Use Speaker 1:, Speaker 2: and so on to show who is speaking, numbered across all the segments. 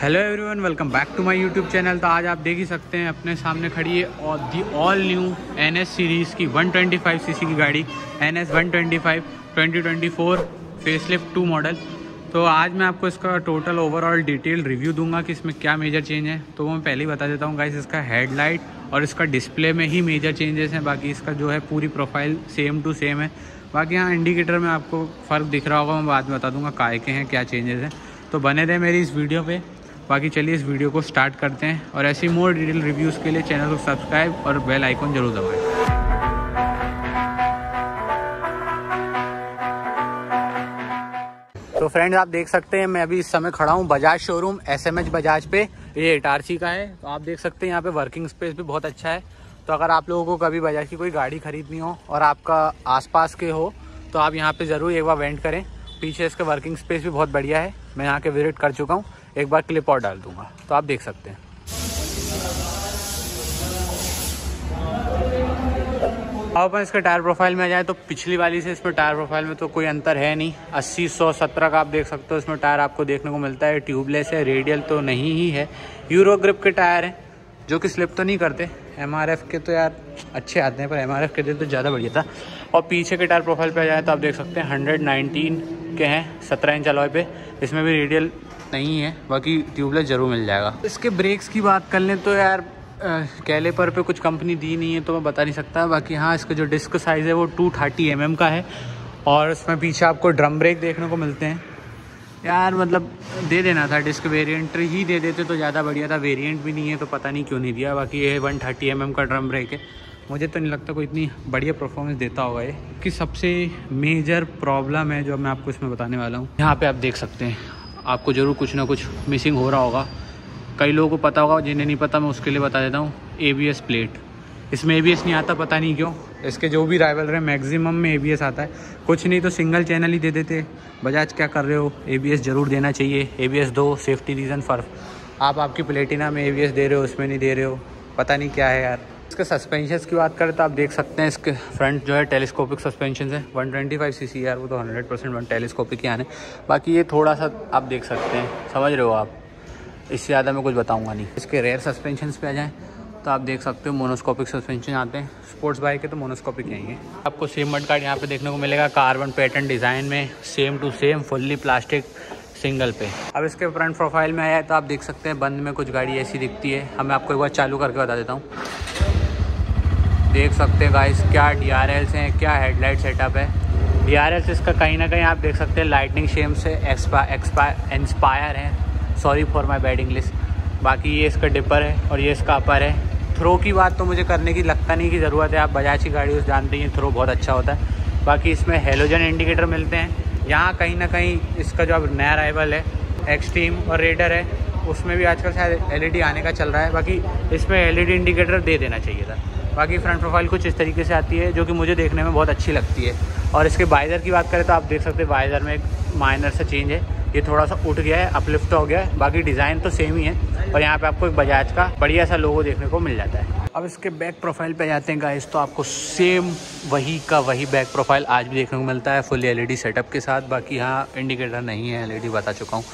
Speaker 1: Hello everyone welcome back to my YouTube channel तो आज आप देख ही सकते हैं, अपने सामने खड़ी है और the all new N S series की 125 सीसी की गाड़ी। N S one twenty five twenty twenty four facelift two model तो आज मैं आपको इसका टोटल ओवरऑल डिटेल रिव्यू दूँगा कि इसमें क्या मेजर चेंज है। तो मैं पहले ही बता देता हूँ गाइस इसका हेडलाइट और इसका डिस्प्ले में ही मेजर चेंजेस हैं। बाकी इसका जो है पूरी प्रोफ़ाइल सेम टू सेम है। बाकी यहाँ इंडिकेटर में आपको फ़र्क दिख रहा होगा, मैं बाद में बता दूँगा, काय के हैं, क्या चेंजेस हैं। तो बने रहे मेरी इस वीडियो पे। बाकी चलिए इस वीडियो को स्टार्ट करते हैं और ऐसी मोर डिटेल रिव्यूज़ के लिए चैनल को सब्सक्राइब और बेल आइकन ज़रूर दबाएँ। तो फ्रेंड्स आप देख सकते हैं, मैं अभी इस समय खड़ा हूँ Bajaj showroom S M H Bajaj पे। ये इटारसी का है। तो आप देख सकते हैं, यहाँ पे वर्किंग स्पेस भी बहुत अच्छा है। तो अगर आप लोगों को कभी बजाज की कोई गाड़ी खरीदनी हो और आपका आसपास के हो तो आप यहाँ पे ज़रूर एक बार वेंट करें। पीछे इसका वर्किंग स्पेस भी बहुत बढ़िया है। मैं यहाँ के विज़िट कर चुका हूँ। एक बार क्लिप और डाल दूँगा। तो आप देख सकते हैं। अब अपन इसके टायर प्रोफ़ाइल में आ जाए तो पिछली वाली से इसमें टायर प्रोफ़ाइल में तो कोई अंतर है नहीं। अस्सी, सौ, सत्रह का आप देख सकते हो, इसमें टायर आपको देखने को मिलता है। ट्यूबलेस है रेडियल तो नहीं ही है। यूरो ग्रिप के टायर हैं, जो कि स्लिप तो नहीं करते। एमआरएफ के तो यार अच्छे आते हैं, पर एमआरएफ के दिन तो ज़्यादा बढ़िया था। और पीछे के टायर प्रोफ़ाइल पे आ जाए तो आप देख सकते हैं हंड्रेड नाइनटीन के हैं, सत्रह इंच अलॉय पे। इसमें भी रेडियल नहीं है, बाकी ट्यूबलेस ज़रूर मिल जाएगा। इसके ब्रेक्स की बात कर लें तो यार कैलेपर पे कुछ कंपनी दी नहीं है तो मैं बता नहीं सकता। बाकी हाँ इसका जो डिस्क साइज़ है वो टू थर्टी एम का है। और इसमें पीछे आपको ड्रम ब्रेक देखने को मिलते हैं। यार मतलब दे देना था डिस्क वेरिएंट ही दे देते तो ज़्यादा बढ़िया था। वेरिएंट भी नहीं है तो पता नहीं क्यों नहीं दिया। बाकी ये वन थर्टी एम का ड्रम ब्रेक है। मुझे तो नहीं लगता कोई इतनी बढ़िया परफॉर्मेंस देता होगा ये। कि सबसे मेजर प्रॉब्लम है जो मैं आपको इसमें बताने वाला हूँ। यहाँ पे आप देख सकते हैं। आपको ज़रूर कुछ ना कुछ मिसिंग हो रहा होगा। कई लोगों को पता होगा, जिन्हें नहीं पता, मैं उसके लिए बता देता हूँ। ए प्लेट इसमें ए नहीं आता, पता नहीं क्यों। इसके जो भी राइवल रहे मैक्सिमम में एबीएस आता है। कुछ नहीं तो सिंगल चैनल ही दे देते। बजाज, क्या कर रहे हो? एबीएस ज़रूर देना चाहिए। एबीएस दो सेफ्टी रीज़न फॉर आप आपकी प्लेटिना में एबीएस दे रहे हो, उसमें नहीं दे रहे हो। पता नहीं क्या है यार। इसके सस्पेंशन की बात करें तो आप देख सकते हैं इसके फ्रंट जो है टेलीस्कोपिक सस्पेंशन है। 125 सीसी यार, वो तो 100 परसेंट वन टेलीस्कोपिक ही आने। बाकी ये थोड़ा सा आप देख सकते हैं। समझ रहे हो आप? इससे ज़्यादा मैं कुछ बताऊँगा नहीं। इसके रेयर सस्पेंशन पे आ जाएँ। तो आप देख सकते हो मोनोस्कोपिक सस्पेंशन आते हैं स्पोर्ट्स बाइक है तो मोनोस्कोपिक यही है आपको सेम मड कार्ड यहाँ पे देखने को मिलेगा, कार्बन पैटर्न डिज़ाइन में same to same fully plastic single पे। अब इसके फ्रंट प्रोफ़ाइल में आया है तो आप देख सकते हैं, बंद में कुछ गाड़ी ऐसी दिखती है। हमें आपको एक बार चालू करके बता देता हूँ। देख सकते हैं गाइस क्या डी आर एल्स हैं, क्या हेडलाइट सेटअप है। डी आर एल्स इसका कहीं ना कहीं आप देख सकते हैं लाइटनिंग शेम से एक्सपा इंस्पायर है। Sorry for my bad English बाकी ये इसका डिपर है और ये इसका अपर है। थ्रो की बात तो मुझे करने की लगता नहीं की ज़रूरत है, आप बजाज की गाड़ी उस जानते हैं थ्रो बहुत अच्छा होता है। बाकी इसमें हेलोजन इंडिकेटर मिलते हैं। यहाँ कहीं ना कहीं इसका जो अब नया राइवल है एक्सट्रीम और रेडर है, उसमें भी आजकल शायद एलईडी आने का चल रहा है। बाकी इसमें एलईडी इंडिकेटर दे देना चाहिए था। बाकी फ्रंट प्रोफ़ाइल कुछ इस तरीके से आती है, जो कि मुझे देखने में बहुत अच्छी लगती है। और इसके बाइज़र की बात करें तो आप देख सकते हैं बाइज़र में एक माइनर सा चेंज है। ये थोड़ा सा उठ गया है अपलिफ्ट हो गया है। बाकी डिज़ाइन तो सेम ही है। और यहाँ पे आपको एक बजाज का बढ़िया सा लोगो देखने को मिल जाता है। अब इसके बैक प्रोफ़ाइल पे जाते हैं गाइस तो आपको सेम वही का वही बैक प्रोफ़ाइल आज भी देखने को मिलता है फुल एलईडी सेटअप के साथ। बाकी यहाँ इंडिकेटर नहीं है एलईडी बता चुका हूँ।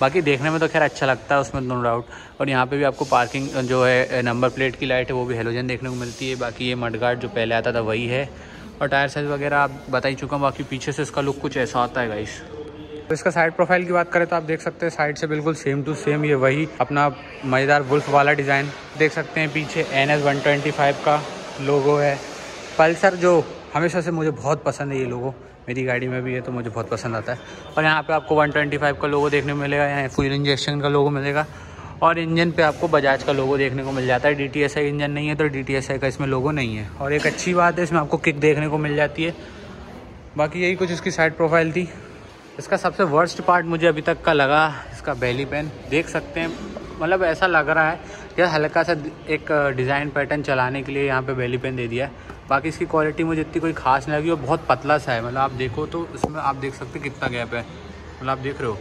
Speaker 1: बाकी देखने में तो खैर अच्छा लगता है उसमें नो डाउट और यहाँ पे भी आपको पार्किंग जो है नंबर प्लेट की लाइट है, वो भी हेलोजन देखने को मिलती है। बाकी ये मडगार्ड जो पहले आता था, वही है। और टायर साइज़ वगैरह आप बता ही चुका हूँ, बाकी पीछे से इसका लुक कुछ ऐसा आता है गाइस तो इसका साइड प्रोफ़ाइल की बात करें तो आप देख सकते हैं साइड से बिल्कुल सेम टू सेम ये वही अपना मज़ेदार वुल्फ वाला डिज़ाइन देख सकते हैं। पीछे N S one twenty five का लोगो है। पल्सर जो हमेशा से मुझे बहुत पसंद है ये लोगो मेरी गाड़ी में भी है तो मुझे बहुत पसंद आता है। और यहाँ पे आपको 125 का लोगो देखने को मिलेगा, यहाँ फुल इंजेक्शन का लोगो मिलेगा। और इंजन पे आपको बजाज का लोगो देखने को मिल जाता है। डी इंजन नहीं है तो डी का इसमें लोगो नहीं है। और एक अच्छी बात है, इसमें आपको किक देखने को मिल जाती है। बाकी यही कुछ इसकी साइड प्रोफ़ाइल थी। इसका सबसे वर्स्ट पार्ट मुझे अभी तक का लगा, इसका बेली पेन देख सकते हैं मतलब ऐसा लग रहा है कि हल्का सा एक डिज़ाइन पैटर्न चलाने के लिए यहाँ पे बेली पेन दे दिया है। बाकी इसकी क्वालिटी मुझे इतनी कोई खास नहीं लगी और बहुत पतला सा है। मतलब आप देखो तो इसमें आप देख सकते कितना गैप है। मतलब आप देख रहे हो,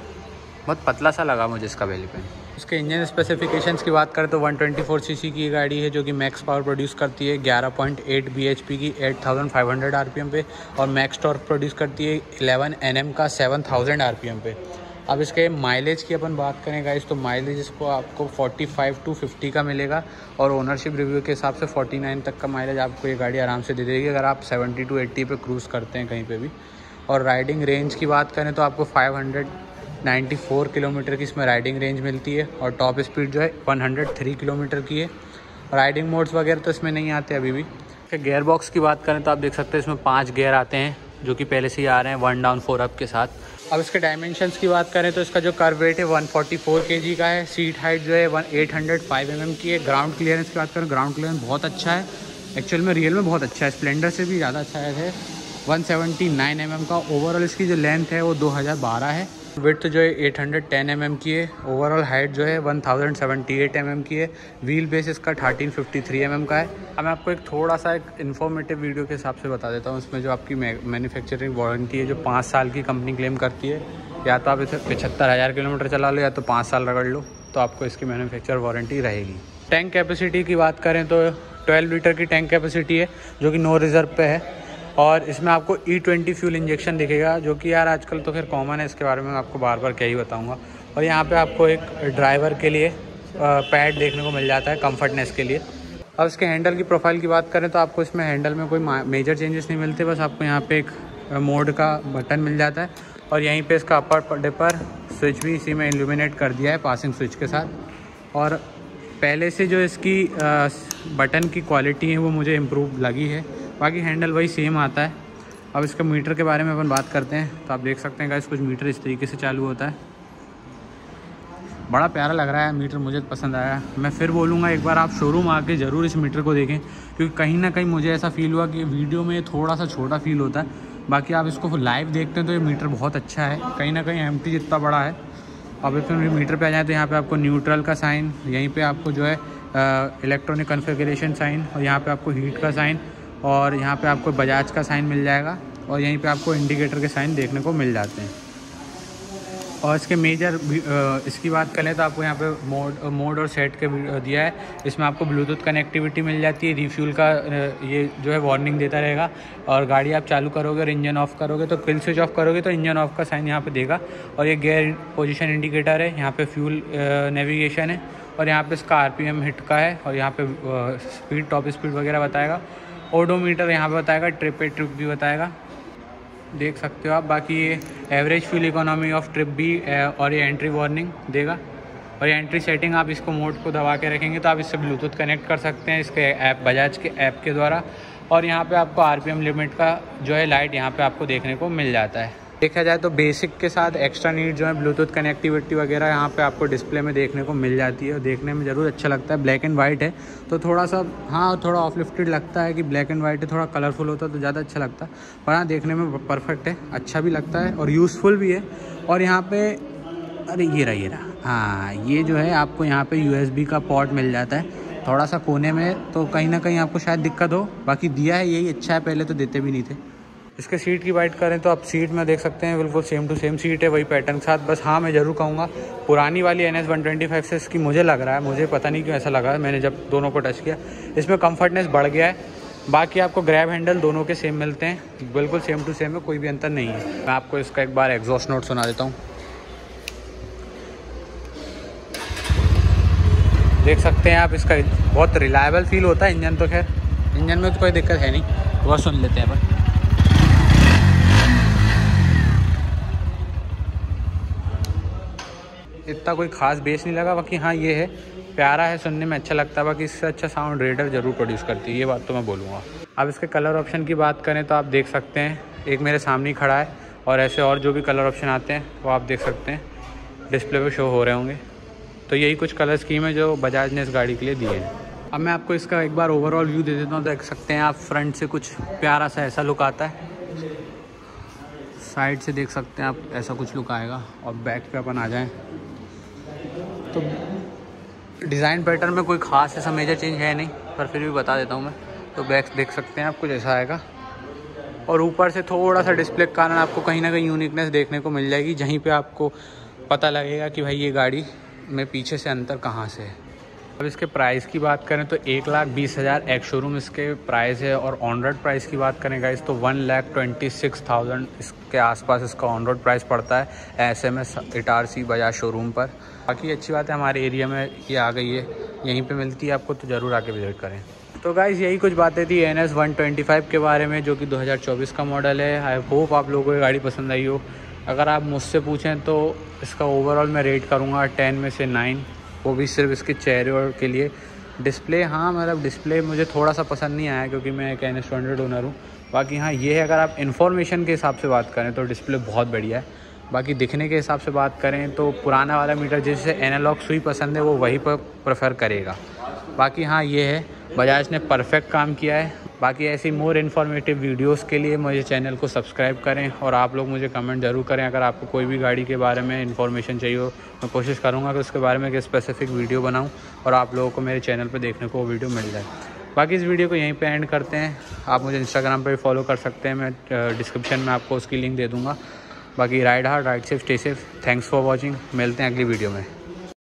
Speaker 1: बहुत पतला सा लगा मुझे इसका बेली पेन इसके इंजन स्पेसिफिकेशंस की बात करें तो 124 सीसी की गाड़ी है जो कि मैक्स पावर प्रोड्यूस करती है 11.8 बीएचपी की 8500 आरपीएम पे और मैक्स टॉर्क प्रोड्यूस करती है 11 एनएम का 7000 आरपीएम पे। अब इसके माइलेज की अपन बात करें गाइस तो माइलेज इसको आपको 45 टू 50 का मिलेगा और ओनरशिप रिव्यू के हिसाब से 49 तक का माइलेज आपको ये गाड़ी आराम से दे देगी अगर आप 70 टू 80 पे क्रूज़ करते हैं कहीं पे भी। और राइडिंग रेंज की बात करें तो आपको 594 किलोमीटर की इसमें राइडिंग रेंज मिलती है और टॉप स्पीड जो है 103 किलोमीटर की है। राइडिंग मोड्स वगैरह तो इसमें नहीं आते अभी भी। गेयर बॉक्स की बात करें तो आप देख सकते हैं इसमें पाँच गेयर आते हैं, जो कि पहले से ही आ रहे हैं वन डाउन फोर अप के साथ। अब इसके डायमेंशंस की बात करें तो इसका जो कर वेट है 144 फोर्टी का है। सीट हाइट जो है वन एट हंड्रेड की है। ग्राउंड क्लियरेंस की बात करें ग्राउंड क्लियरेंस बहुत अच्छा है। एक्चुअल में रियल में बहुत अच्छा है। स्प्लेंडर से भी ज़्यादा अच्छा है। 179 सेवेंटी mm का ओवरऑल इसकी जो लेंथ है वो 2012 है। विथ जो है 810 mm की है. ओवरऑल हाइट जो है 1078 mm की है. व्हील बेस इसका 1353 mm का है. अब मैं आपको एक थोड़ा सा एक इन्फॉर्मेटिव वीडियो के हिसाब से बता देता हूँ. उसमें जो आपकी मैन्युफैक्चरिंग वारंटी है, जो पाँच साल की कंपनी क्लेम करती है, या तो आप इसे पचहत्तर हज़ार किलोमीटर चला लो, या तो पाँच साल रगड़ लो तो आपको इसकी मैन्युफैक्चर वारंटी रहेगी. टैंक कैपेसिटी की बात करें तो 12 लीटर की टैंक कैपेसिटी है, जो कि नो रिज़र्व पे है. और इसमें आपको ई ट्वेंटी फ्यूल इंजेक्शन दिखेगा, जो कि यार आजकल तो खैर कॉमन है, इसके बारे में मैं आपको बार बार क्या ही बताऊँगा। और यहाँ पे आपको एक ड्राइवर के लिए पैड देखने को मिल जाता है कम्फर्टनेस के लिए। अब इसके हैंडल की प्रोफ़ाइल की बात करें तो आपको इसमें हैंडल में कोई मेजर चेंजेस नहीं मिलते, बस आपको यहाँ पे एक मोड का बटन मिल जाता है। और यहीं पे इसका अपर डिपर स्विच भी इसी में इल्यूमिनेट कर दिया है पासिंग स्विच के साथ। और पहले से जो इसकी बटन की क्वालिटी है, वो मुझे इम्प्रूव लगी है। बाकी हैंडल वही सेम आता है। अब इसका मीटर के बारे में अपन बात करते हैं। तो आप देख सकते हैं गाइस कुछ मीटर इस तरीके से चालू होता है। बड़ा प्यारा लग रहा है मीटर, मुझे पसंद आया। मैं फिर बोलूँगा एक बार आप शोरूम आके ज़रूर इस मीटर को देखें, क्योंकि कहीं ना कहीं मुझे ऐसा फील हुआ कि वीडियो में थोड़ा सा छोटा फील होता है। बाकी आप इसको लाइव देखते हैं तो ये मीटर बहुत अच्छा है। कहीं ना कहीं एम जितना बड़ा है। अब इसमें मीटर पे आ जाए तो यहाँ पे आपको न्यूट्रल का साइन यहीं पे आपको जो है इलेक्ट्रॉनिक कन्फिग्रेशन साइन और यहाँ पे आपको हीट का साइन और यहाँ पे आपको बजाज का साइन मिल जाएगा और यहीं पे आपको इंडिकेटर के साइन देखने को मिल जाते हैं। और इसके मेजर इसकी बात करें तो आपको यहाँ पे मोड मोड और सेट के दिया है। इसमें आपको ब्लूटूथ कनेक्टिविटी मिल जाती है, रिफ्यूल का ये जो है वार्निंग देता रहेगा। और गाड़ी आप चालू करोगे और इंजन ऑफ़ करोगे तो क्विल स्विच ऑफ़ करोगे तो इंजन ऑफ़ का साइन यहाँ पे देगा। और ये गेयर पोजिशन इंडिकेटर है, यहाँ पर फ्यूल नेविगेशन है। और यहाँ पर इसका आर हिट का है और यहाँ पर स्पीड, टॉप स्पीड वगैरह बताएगा। ओडोमीटर यहाँ पे बताएगा, ट्रिप पे ट्रिप भी बताएगा। देख सकते हो आप, बाकी ये average fuel economy of trip भी और ये एंट्री वार्निंग देगा। और ये एंट्री सेटिंग आप इसको मोड को दबा के रखेंगे तो आप इससे ब्लूटूथ कनेक्ट कर सकते हैं इसके ऐप बजाज के ऐप के द्वारा। और यहाँ पे आपको आरपीएम लिमिट का जो है लाइट यहाँ पे आपको देखने को मिल जाता है। देखा जाए तो बेसिक के साथ एक्स्ट्रा नीड जो है ब्लूटूथ कनेक्टिविटी वगैरह यहाँ पे आपको डिस्प्ले में देखने को मिल जाती है और देखने में ज़रूर अच्छा लगता है। ब्लैक एंड वाइट है। तो थोड़ा सा हाँ थोड़ा ऑफ़ लिफ्टेड लगता है कि ब्लैक एंड वाइट है, थोड़ा कलरफुल होता है तो ज़्यादा अच्छा लगता है। पर हाँ देखने में परफेक्ट है अच्छा भी लगता है और यूज़फुल भी है। और यहाँ पर अरे ये रहा ये रहा। हाँ ये जो है आपको यहाँ पर यू का पॉट मिल जाता है। थोड़ा सा कोने में तो कहीं ना कहीं आपको शायद दिक्कत हो। बाकी दिया है, यही अच्छा है, पहले तो देते भी नहीं थे। इसके सीट की बाइट करें तो आप सीट में देख सकते हैं, बिल्कुल सेम टू सेम सीट है, वही पैटर्न के साथ। बस हाँ मैं ज़रूर कहूँगा, पुरानी वाली N S one twenty five से इसकी मुझे लग रहा है, मुझे पता नहीं क्यों ऐसा लगा है मैंने जब दोनों को टच किया। इसमें कम्फर्टनेस बढ़ गया है। बाकी आपको ग्रैब हैंडल दोनों के सेम मिलते हैं, बिल्कुल सेम टू सेम है, कोई भी अंतर नहीं है। मैं आपको इसका एक बार एग्जॉस्ट नोट सुना देता हूँ। देख सकते हैं आप इसका, बहुत रिलायबल फील होता है, इंजन तो खैर। इंजन में तो कोई दिक्कत है नहीं, वह सुन लेते हैं बस इतना कोई ख़ास बेस नहीं लगा, बाकी हाँ ये है, प्यारा है सुनने में अच्छा लगता है, बाकी इससे अच्छा साउंड रेडर ज़रूर प्रोड्यूस करती है, ये बात तो मैं बोलूँगा। अब इसके कलर ऑप्शन की बात करें तो आप देख सकते हैं, एक मेरे सामने खड़ा है, और ऐसे और जो भी कलर ऑप्शन आते हैं, वो आप देख सकते हैं डिस्प्ले पे शो हो रहे होंगे। तो यही कुछ कलर स्कीम है जो बजाज ने इस गाड़ी के लिए दिए हैं। अब मैं आपको इसका एक बार ओवरऑल व्यू दे देता हूँ, देख सकते हैं आप फ्रंट से कुछ प्यारा सा ऐसा लुक आता है। साइड से देख सकते हैं आप, ऐसा कुछ लुक आएगा, और बैक पे अपन आ जाएँ। तो डिज़ाइन पैटर्न में कोई ख़ास ऐसा मेजर चेंज है नहीं, पर फिर भी बता देता हूँ मैं। तो बैक्स देख सकते हैं आप, कुछ ऐसा आएगा। और ऊपर से थोड़ा सा डिस्प्ले के कारण आपको कहीं ना कहीं यूनिकनेस देखने को मिल जाएगी, जहीं पे आपको पता लगेगा कि भाई ये गाड़ी में पीछे से अंतर कहाँ से है। अब इसके प्राइस की बात करें तो एक लाख बीस हज़ार एक शोरूम इसके प्राइस है और ऑन रोड प्राइस की बात करें गाइस तो one lakh twenty six thousand इसके आसपास इसका ऑन रोड प्राइस पड़ता है S M S Itarsi, Bajaj showroom पर। बाकी अच्छी बात है, हमारे एरिया में ये आ गई है। यहीं पर मिलती है आपको तो ज़रूर आके विज़िट करें। तो गाइज़ यही कुछ बातें थी N S one twenty five के बारे में, जो कि 2024 का मॉडल है। आई होप आप लोगों को गाड़ी पसंद आई हो। अगर आप मुझसे पूछें तो इसका ओवरऑल मैं रेट करूँगा टेन में से नाइन। वो भी सिर्फ़ इसके चेहरे और के लिए। डिस्प्ले हाँ मतलब डिस्प्ले मुझे थोड़ा सा पसंद नहीं आया क्योंकि मैं एक एन स्टैंडर्ड ओनर हूँ। बाकी हाँ ये है अगर आप इन्फॉर्मेशन के हिसाब से बात करें तो डिस्प्ले बहुत बढ़िया है। बाकी दिखने के हिसाब से बात करें तो पुराना वाला मीटर जिसे एनालॉग सुई पसंद है, वो वही पर प्रेफर करेगा। बाकी हाँ ये है बजाज ने परफेक्ट काम किया है। बाकी ऐसी मोर इन्फॉर्मेटिव वीडियोस के लिए मुझे चैनल को सब्सक्राइब करें और आप लोग मुझे कमेंट ज़रूर करें। अगर आपको कोई भी गाड़ी के बारे में इन्फॉर्मेशन चाहिए हो, मैं कोशिश करूँगा कि उसके बारे में एक स्पेसिफिक वीडियो बनाऊँ और आप लोगों को मेरे चैनल पर देखने को वो वीडियो मिल जाए। बाकी इस वीडियो को यहीं पे एंड करते हैं। आप मुझे इंस्टाग्राम पर भी फॉलो कर सकते हैं। मैं डिस्क्रिप्शन में आपको उसकी लिंक दे दूँगा। बाकी ride hard ride safe stay safe thanks for watching मिलते हैं अगली वीडियो में।